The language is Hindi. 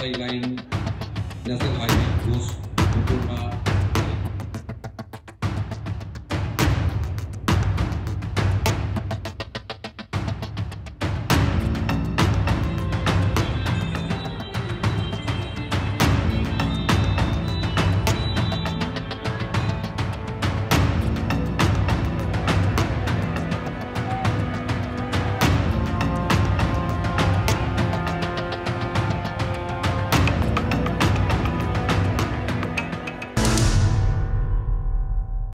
by line Nasser